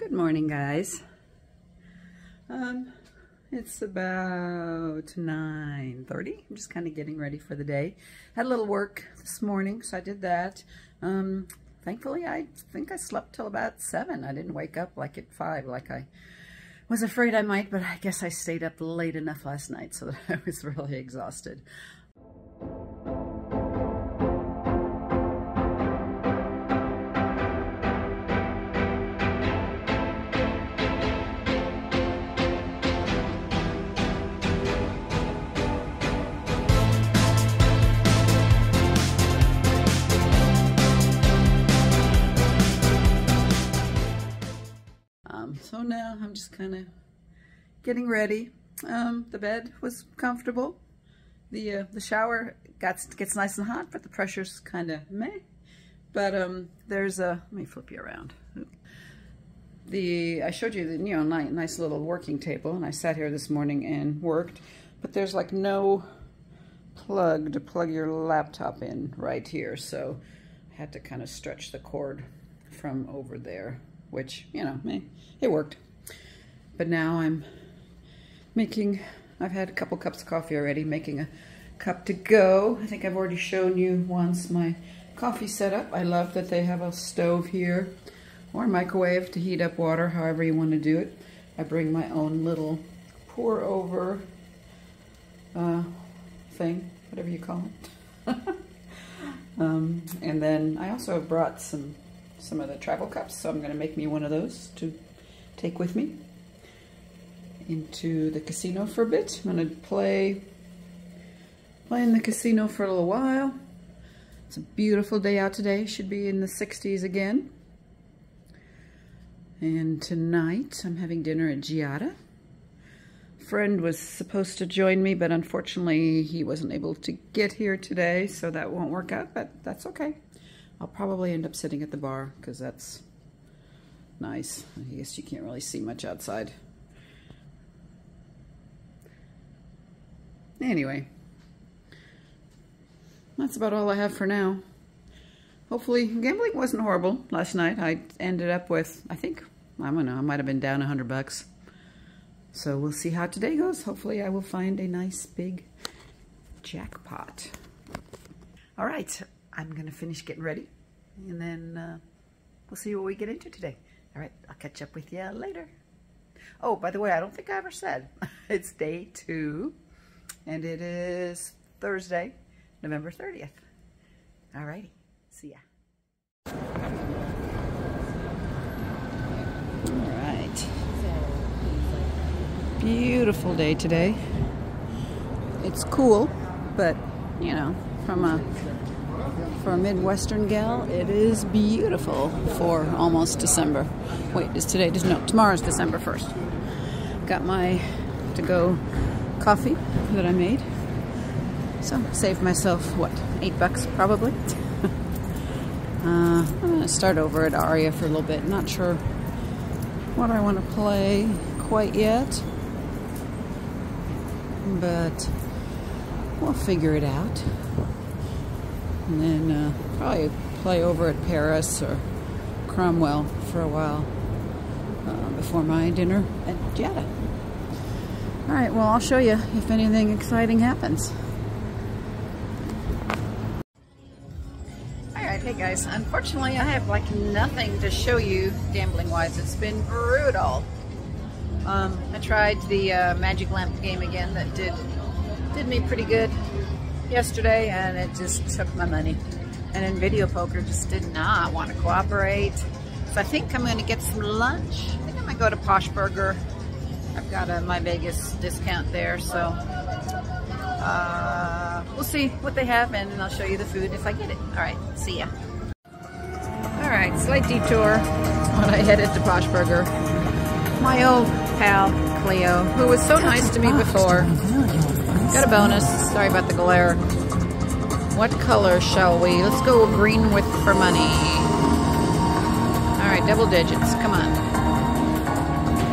Good morning, guys. Um, it's about 9.30. I'm just kind of getting ready for the day. Had a little work this morning, so I did that. Um, thankfully, I think I slept till about 7. I didn't wake up like at 5 like I was afraid I might, but I guess I stayed up late enough last night so that I was really exhausted. Now I'm just kind of getting ready. Um, the bed was comfortable. The uh, the shower gets gets nice and hot, but the pressure's kind of meh. But um, there's a let me flip you around. The I showed you the you know nice little working table, and I sat here this morning and worked. But there's like no plug to plug your laptop in right here, so I had to kind of stretch the cord from over there, which you know, it worked. But now I'm making, I've had a couple cups of coffee already, making a cup to go. I think I've already shown you once my coffee setup. I love that they have a stove here or microwave to heat up water, however you want to do it. I bring my own little pour over uh, thing, whatever you call it. um, and then I also have brought some some of the travel cups, so I'm going to make me one of those to take with me into the casino for a bit. I'm going to play, play in the casino for a little while. It's a beautiful day out today. Should be in the 60s again. And tonight I'm having dinner at Giada. Friend was supposed to join me, but unfortunately he wasn't able to get here today, so that won't work out, but that's okay. I'll probably end up sitting at the bar because that's nice. I guess you can't really see much outside. Anyway, that's about all I have for now. Hopefully, gambling wasn't horrible last night. I ended up with, I think, I don't know, I might have been down a hundred bucks. So we'll see how today goes. Hopefully I will find a nice big jackpot. All right, I'm gonna finish getting ready and then uh, we'll see what we get into today. All right, I'll catch up with you later. Oh, by the way, I don't think I ever said, it's day two and it is Thursday, November 30th. All righty, see ya. All right. Beautiful day today. It's cool, but you know, from a for a Midwestern gal, it is beautiful for almost December. Wait, is today? No, tomorrow's December 1st. Got my to-go coffee that I made. So, saved myself, what, eight bucks probably? uh, I'm going to start over at Aria for a little bit. Not sure what I want to play quite yet. But we'll figure it out and then uh, probably play over at Paris or Cromwell for a while uh, before my dinner at Giada. All right, well, I'll show you if anything exciting happens. All right, hey guys, unfortunately I have like nothing to show you gambling-wise. It's been brutal. Um, I tried the uh, Magic Lamp game again that did did me pretty good yesterday and it just took my money. And then video poker just did not want to cooperate. So I think I'm going to get some lunch. I think I might go to Posh Burger. I've got a My Vegas discount there, so uh, we'll see what they have and I'll show you the food if I get it. All right, see ya. All right, slight detour when I headed to Posh Burger. My old pal, Cleo, who was so nice to me before, Got a bonus. Sorry about the glare. What color shall we? Let's go green with for money. All right, double digits. Come on.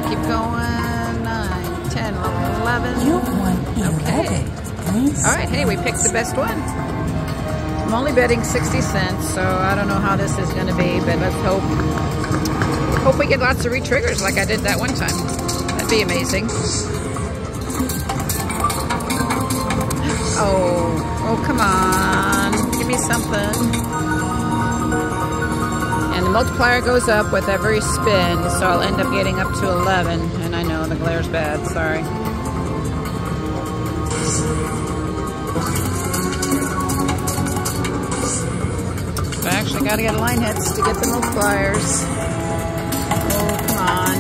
Keep going. 9, 10, 11. You won Okay. All right, hey, we picked the best one. I'm only betting 60 cents, so I don't know how this is going to be, but let's hope Hope we get lots of re-triggers like I did that one time. That'd be amazing. Oh, oh, come on. Give me something. And the multiplier goes up with every spin, so I'll end up getting up to 11. And I know the glare's bad, sorry. I actually got to get line hits to get the multipliers. Oh, come on.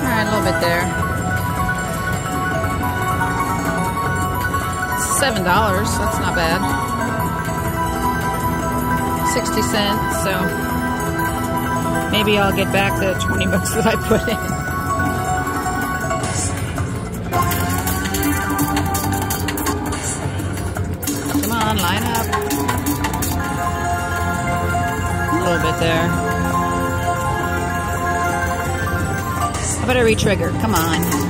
All right, a little bit there. Seven dollars, that's not bad. 60 cents, so maybe I'll get back the 20 bucks that I put in. Come on, line up. A little bit there. How about a re-trigger? Come on.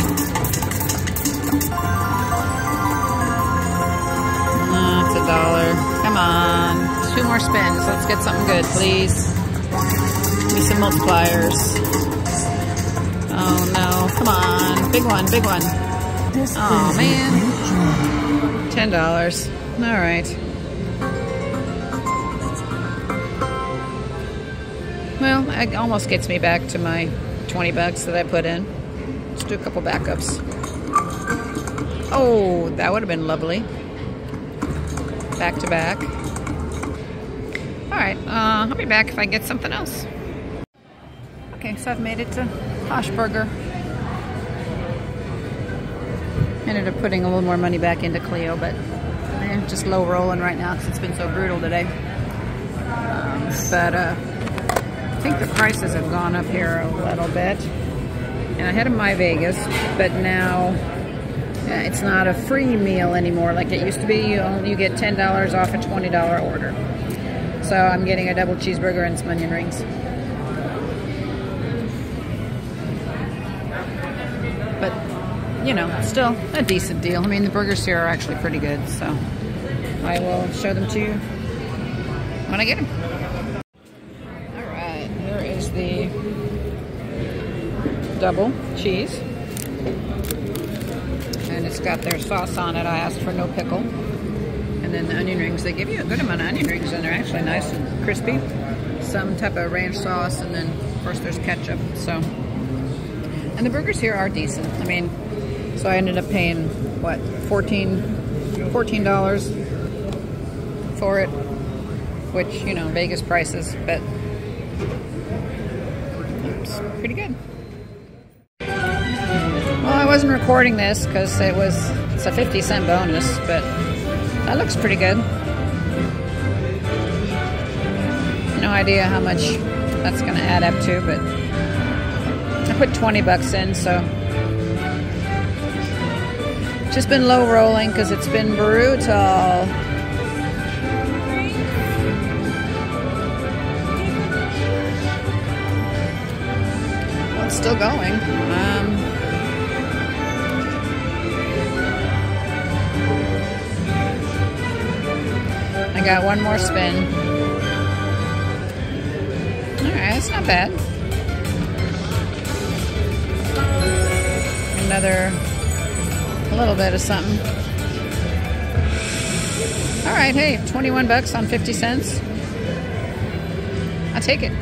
A dollar. Come on. Two more spins. Let's get something good, please. Give me some multipliers. Oh no. Come on. Big one, big one. Oh man. Ten dollars. All right. Well, it almost gets me back to my 20 bucks that I put in. Let's do a couple backups. Oh, that would have been lovely. Back to back. All right, uh, I'll be back if I get something else. Okay, so I've made it to Posh Burger. Ended up putting a little more money back into Cleo, but just low rolling right now because it's been so brutal today. Um, but uh, I think the prices have gone up here a little bit. And I had a My Vegas, but now Uh, it's not a free meal anymore like it used to be. You, only, you get $10 off a $20 order. So I'm getting a double cheeseburger and some onion rings. But, you know, still a decent deal. I mean, the burgers here are actually pretty good, so... I will show them to you when I get them. All right, here is the double cheese. Got their sauce on it. I asked for no pickle. And then the onion rings, they give you a good amount of onion rings and they're actually nice and crispy. Some type of ranch sauce and then of course there's ketchup. So, and the burgers here are decent. I mean, so I ended up paying what, 14 $14 for it, which, you know, Vegas prices, but it's pretty good. Recording this because it was, it's a 50 cent bonus, but that looks pretty good. No idea how much that's going to add up to, but I put 20 bucks in, so just been low rolling because it's been brutal. still going. Um, got one more spin. Alright, that's not bad. Another a little bit of something. Alright, hey, 21 bucks on 50 cents. I'll take it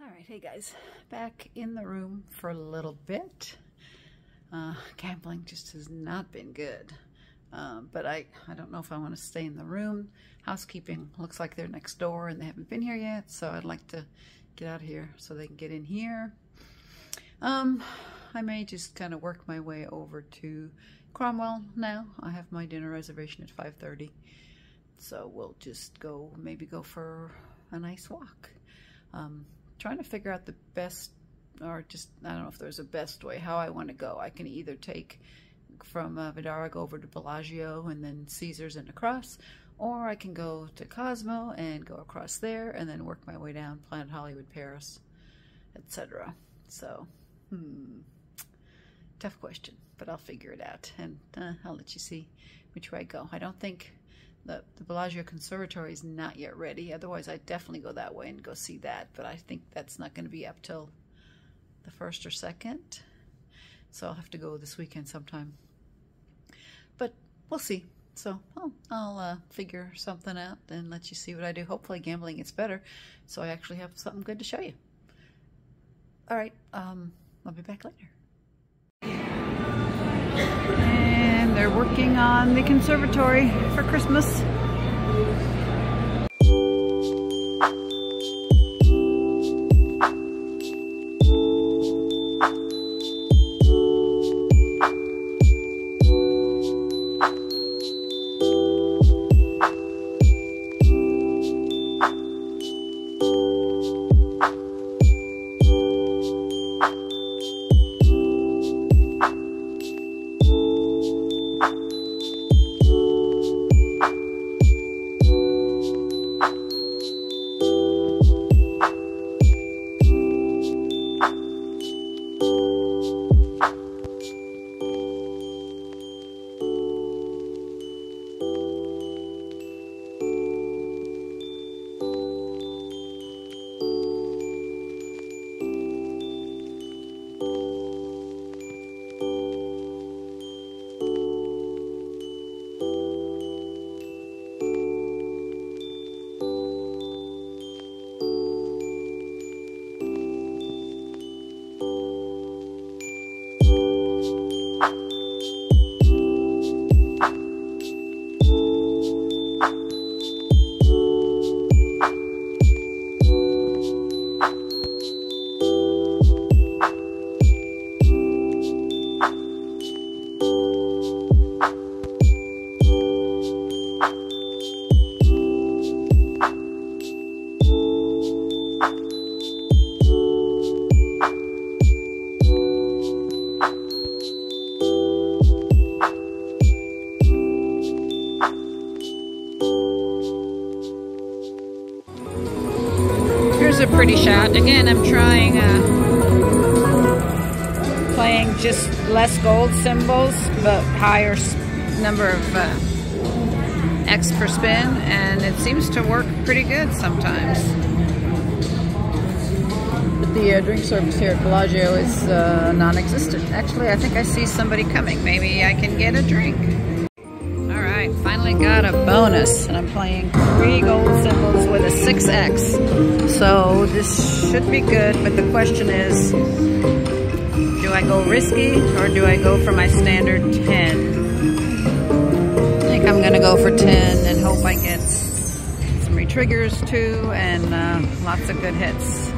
All right, hey guys, back in the room for a little bit. Uh, gambling just has not been good. Um, but I, I don't know if I want to stay in the room. Housekeeping looks like they're next door and they haven't been here yet, so I'd like to get out of here so they can get in here. Um, I may just kind of work my way over to Cromwell now. I have my dinner reservation at 5.30, so we'll just go, maybe go for a nice walk. Um, trying to figure out the best, or just, I don't know if there's a best way, how I want to go. I can either take from uh, go over to Bellagio and then Caesars and across, or I can go to Cosmo and go across there and then work my way down Planet Hollywood, Paris, etc. So, hmm, tough question, but I'll figure it out and uh, I'll let you see which way I go. I don't think the, the Bellagio Conservatory is not yet ready. Otherwise, I'd definitely go that way and go see that. But I think that's not going to be up till the first or second. So I'll have to go this weekend sometime. But we'll see. So I'll, I'll uh, figure something out and let you see what I do. Hopefully gambling gets better so I actually have something good to show you. All right, um, I'll be back later. And they're working on the conservatory for Christmas. Pretty shot. Again, I'm trying uh, playing just less gold symbols, but higher number of uh, X per spin, and it seems to work pretty good sometimes. But the uh, drink service here at Bellagio is uh, non-existent. Actually, I think I see somebody coming. Maybe I can get a drink. All right, finally got a bonus, and I'm playing three gold symbols with a 6X. So this should be good, but the question is, do I go risky or do I go for my standard 10? I think I'm gonna go for 10 and hope I get some retriggers too and uh, lots of good hits.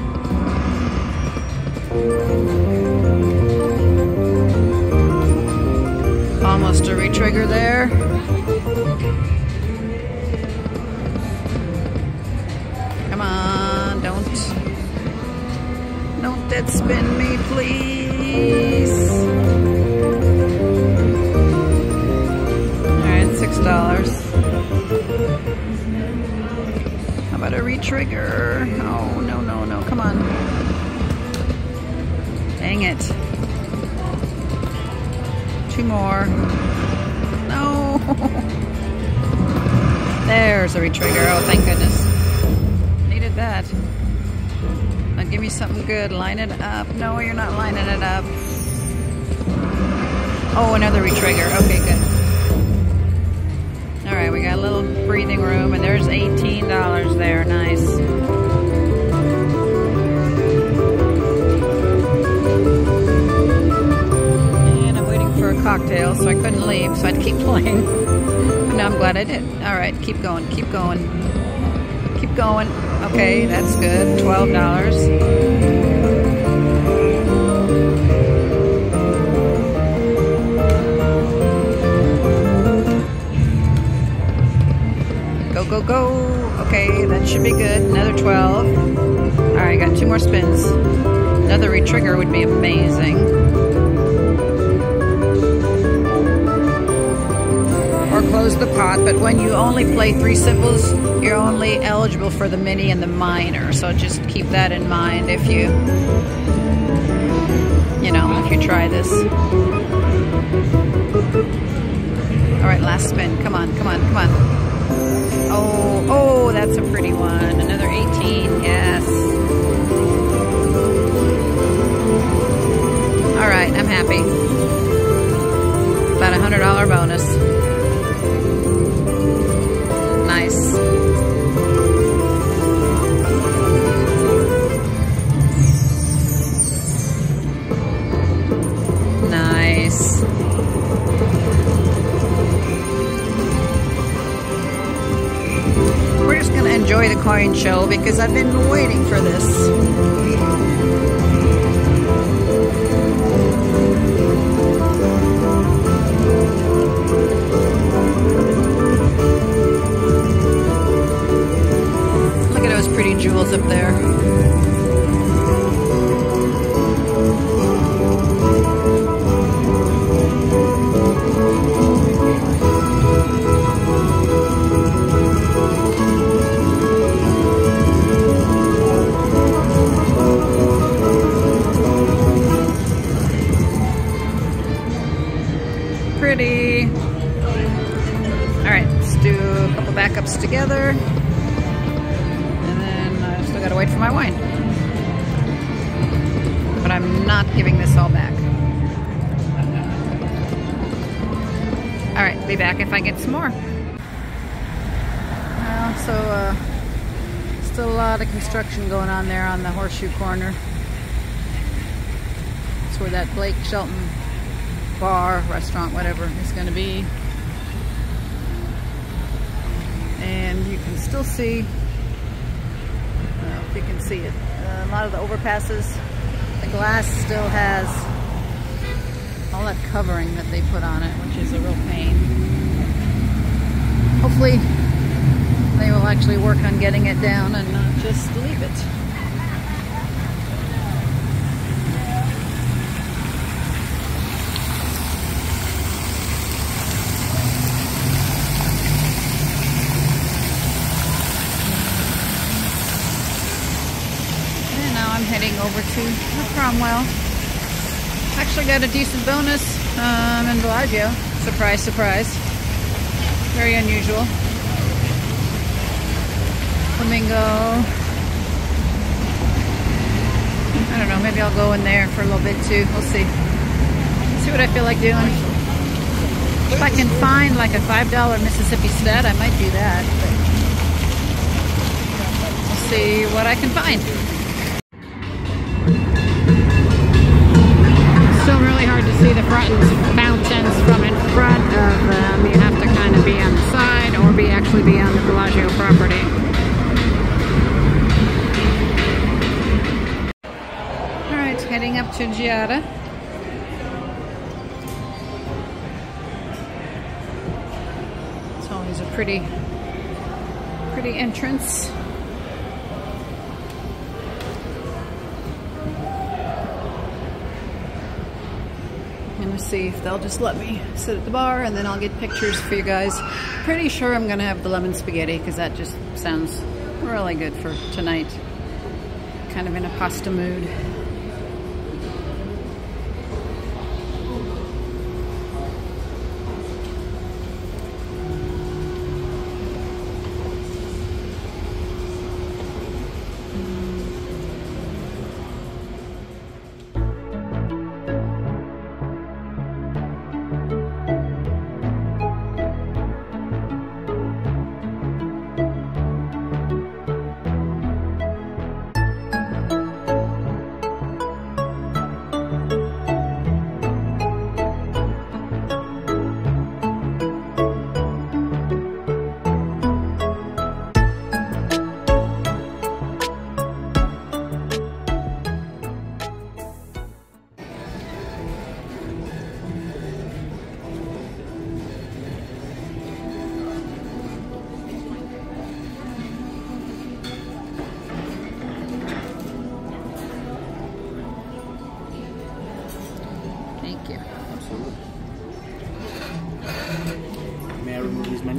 Almost a retrigger there. A retrigger? Oh, no, no, no, come on. Dang it. Two more. No. There's a retrigger. Oh, thank goodness. Needed that. Now Give me something good. Line it up. No, you're not lining it up. Oh, another retrigger. Okay, good. We got a little breathing room, and there's $18 there. Nice. And I'm waiting for a cocktail, so I couldn't leave, so I had to keep playing. But now I'm glad I did. All right, keep going, keep going. Keep going. Okay, that's good. $12. Go, go. Okay, that should be good. Another 12. All right, got two more spins. Another retrigger would be amazing. Or close the pot, but when you only play three symbols, you're only eligible for the mini and the minor. So just keep that in mind if you, you know, if you try this. All right, last spin. Come on, come on, come on. Oh, that's a pretty one. Another 18, yes. All right, I'm happy. About a $100 bonus. Because I've been waiting for this. Together. And then I still gotta wait for my wine. But I'm not giving this all back. All right, be back if I get some more. Well, so uh, still a lot of construction going on there on the horseshoe corner. That's where that Blake Shelton bar, restaurant, whatever is going to be. And you can still see, if you can see it, a lot of the overpasses. The glass still has all that covering that they put on it, which is a real pain. Hopefully they will actually work on getting it down and not just leave it. And now I'm heading over to Cromwell. Actually got a decent bonus um, in Bellagio. Surprise, surprise. Very unusual. Flamingo. I don't know, maybe I'll go in there for a little bit too. We'll see. See what I feel like doing. If I can find like a $5 Mississippi stud, I might do that. But we'll see what I can find. Still really hard to see the front fountains from in front of them. You have to kind of be on the side or be actually be on the Bellagio property. All right, heading up to Giada. It's always a pretty, pretty entrance. See if they'll just let me sit at the bar and then I'll get pictures for you guys. Pretty sure I'm gonna have the lemon spaghetti because that just sounds really good for tonight. Kind of in a pasta mood.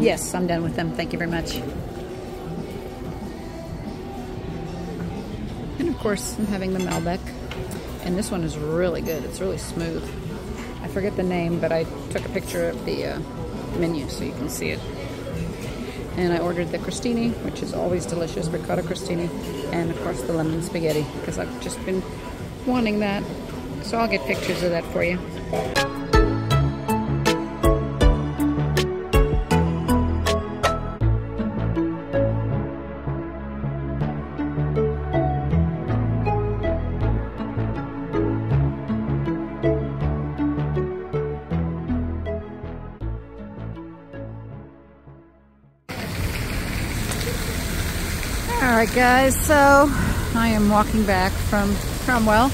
Yes, I'm done with them. Thank you very much. And of course, I'm having the Malbec. And this one is really good. It's really smooth. I forget the name, but I took a picture of the uh, menu so you can see it. And I ordered the crostini, which is always delicious, ricotta crostini, and of course the lemon spaghetti, because I've just been wanting that. So I'll get pictures of that for you. Guys, so I am walking back from Cromwell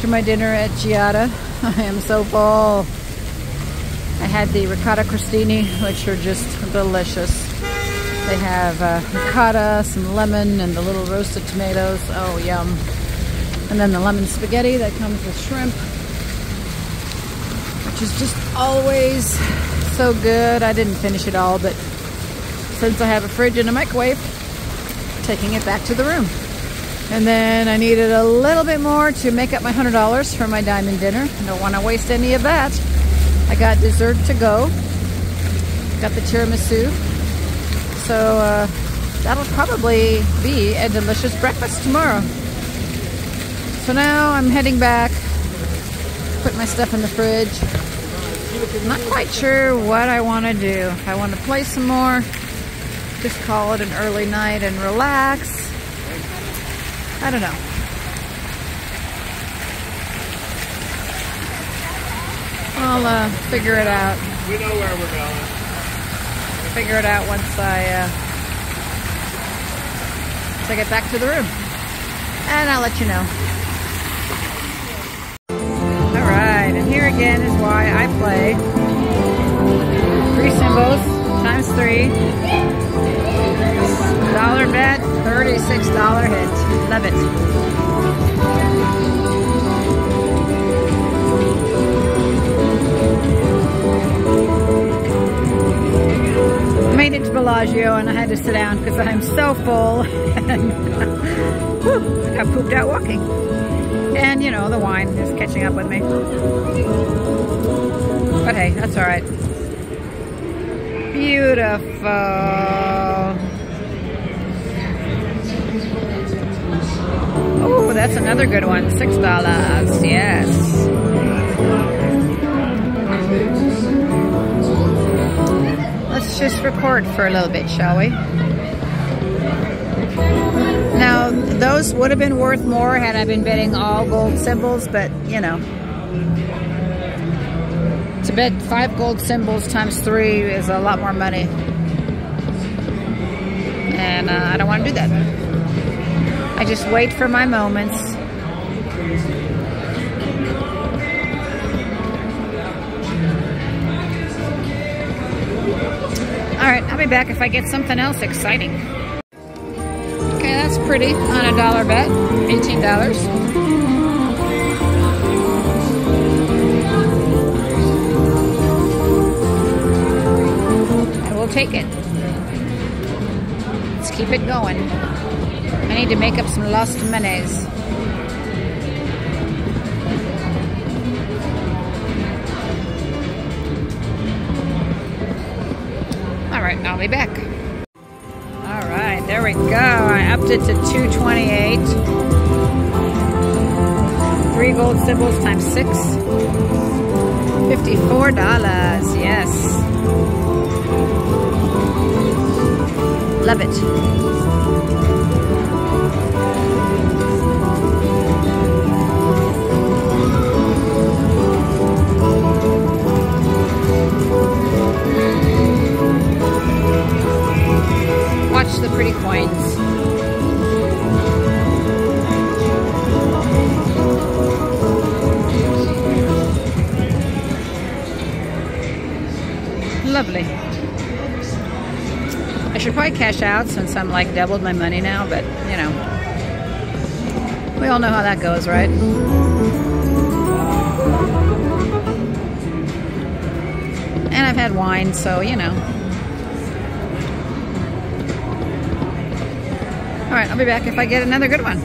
to my dinner at Giada. I am so full. I had the ricotta crostini, which are just delicious. They have uh, ricotta, some lemon, and the little roasted tomatoes. Oh, yum. And then the lemon spaghetti that comes with shrimp, which is just always so good. I didn't finish it all, but since I have a fridge and a microwave, taking it back to the room. And then I needed a little bit more to make up my $100 for my diamond dinner. Don't want to waste any of that. I got dessert to go. Got the tiramisu. So uh, that'll probably be a delicious breakfast tomorrow. So now I'm heading back, put my stuff in the fridge. Not quite sure what I want to do. I want to play some more just call it an early night and relax. I don't know. I'll uh, figure it out. We know where we're going. Figure it out once I uh, once I get back to the room, and I'll let you know. All right, and here again is why I play three symbols times three. Dollar bet, $36 hit. Love it. Made it to Bellagio and I had to sit down because I'm so full and whew, got pooped out walking. And you know, the wine is catching up with me. But hey, that's all right. Beautiful. Oh, that's another good one. Six dollars. Yes. Let's just record for a little bit, shall we? Now, those would have been worth more had I been betting all gold symbols, but you know. To bet five gold symbols times three is a lot more money. And uh, I don't want to do that. Just wait for my moments. All right, I'll be back if I get something else exciting. Okay, that's pretty on a dollar bet, $18. I will take it. Let's keep it going. Need to make up some lost monies. All right, I'll be back. All right, there we go. I upped it to 228. Three gold symbols times six. $54, yes. Love it. The pretty coins. Lovely. I should probably cash out since I'm like doubled my money now, but you know, we all know how that goes, right? And I've had wine, so you know. Right, I'll be back if I get another good one.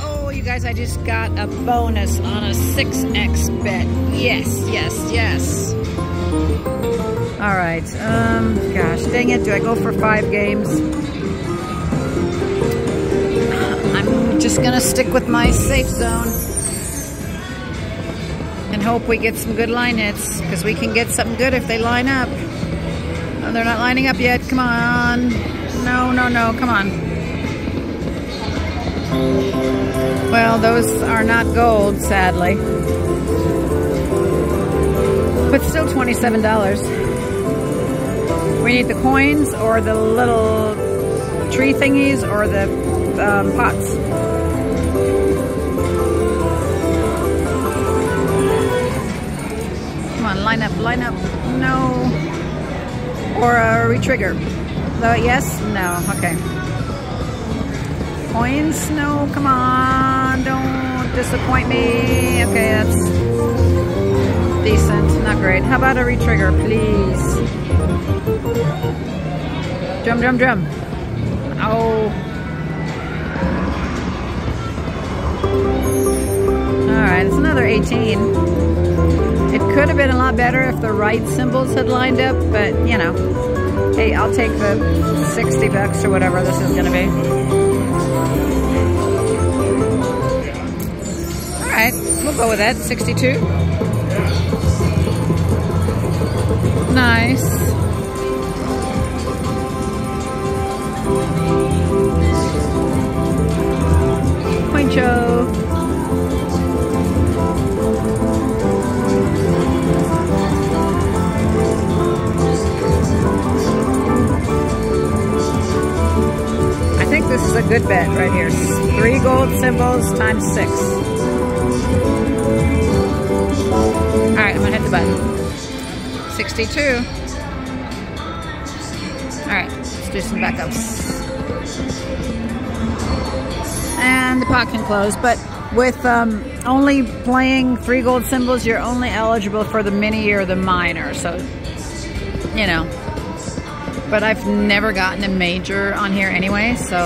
Oh, you guys, I just got a bonus on a 6X bet. Yes, yes, yes. All right. Um, gosh, dang it. Do I go for five games? I'm just to stick with my safe zone and hope we get some good line hits because we can get something good if they line up. Oh, they're not lining up yet. Come on. No, no, no. Come on. Well, those are not gold, sadly. But still $27. We need the coins or the little tree thingies or the um, pots. Come on, line up, line up. No. Or a retrigger. Uh, yes? No. Okay. No, come on. Don't disappoint me. Okay, that's decent. Not great. How about a retrigger, please? Drum, drum, drum. Oh. Alright, it's another 18. It could have been a lot better if the right symbols had lined up, but you know. Hey, I'll take the 60 bucks or whatever this is gonna be. Go with that, 62. Nice. Poncho. I think this is a good bet right here. Three gold symbols times six. Button. 62. All right, let's do some backups. And the pot can close, but with um, only playing three gold symbols, you're only eligible for the mini or the minor. So, you know, but I've never gotten a major on here anyway, so.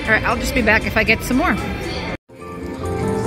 All right, I'll just be back if I get some more.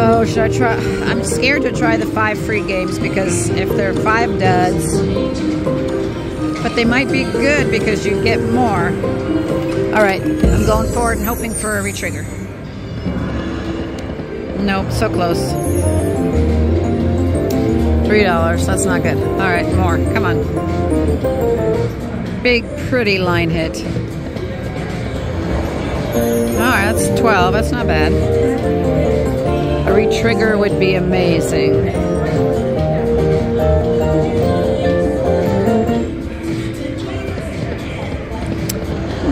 Oh, should I try? I'm scared to try the five free games because if they're five duds, but they might be good because you get more. All right, I'm going forward and hoping for a retrigger. Nope, so close. Three dollars, that's not good. All right, more, come on. Big, pretty line hit. All right, that's 12, that's not bad. A retrigger would be amazing.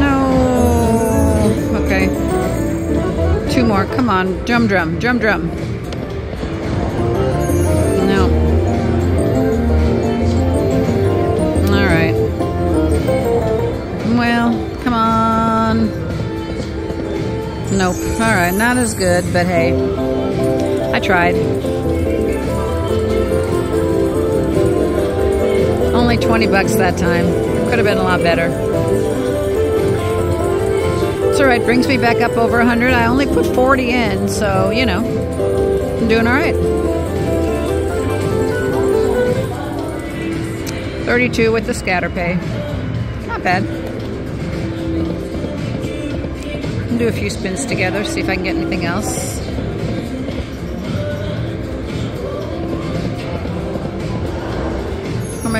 No. Okay. Two more. Come on. Drum, drum, drum, drum. No. All right. Well, come on. Nope. All right. Not as good, but hey. I tried. Only 20 bucks that time. Could have been a lot better. It's all right. Brings me back up over 100. I only put 40 in, so, you know, I'm doing all right. 32 with the scatter pay. Not bad. do a few spins together, see if I can get anything else.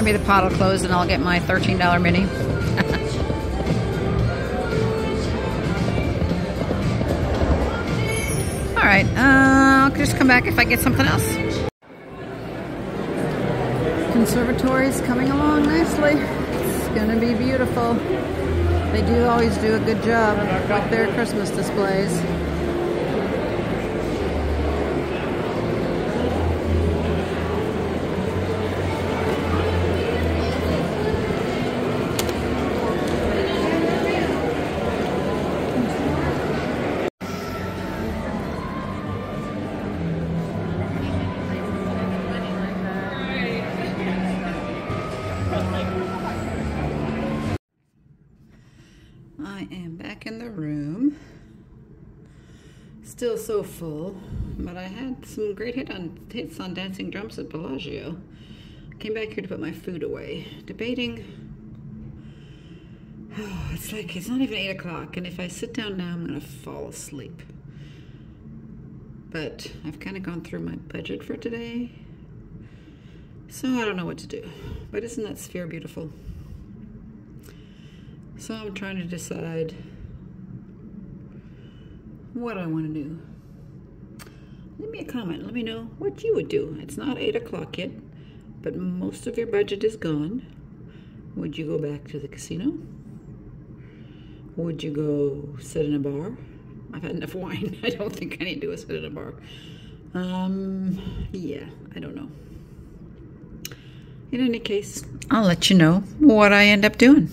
Maybe the pot will close and I'll get my $13 mini. All right, uh, I'll just come back if I get something else. Conservatory is coming along nicely. It's gonna be beautiful. They do always do a good job with their Christmas displays. Still so full, but I had some great hit on, hits on Dancing Drums at Bellagio. Came back here to put my food away. Debating. Oh, it's like it's not even 8 o'clock, and if I sit down now, I'm going to fall asleep. But I've kind of gone through my budget for today. So I don't know what to do. But isn't that sphere beautiful? So I'm trying to decide what I want to do. Leave me a comment. Let me know what you would do. It's not 8 o'clock yet, but most of your budget is gone. Would you go back to the casino? Would you go sit in a bar? I've had enough wine. I don't think I need to go sit in a bar. Um, yeah, I don't know. In any case, I'll let you know what I end up doing.